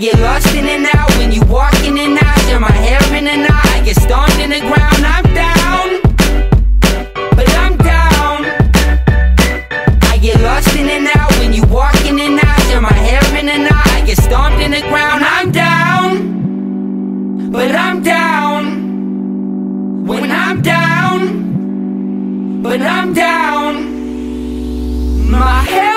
get lost in and out when you walk in and out. Turn my hair in and out. I get stomped in the ground. I'm down, but I'm down. I get lost in and out when you walk in and out. Turn my hair in and out. I get stomped in the ground. I'm down, but I'm down. When I'm down, but I'm down. My hair